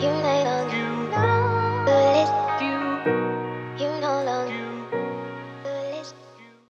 You.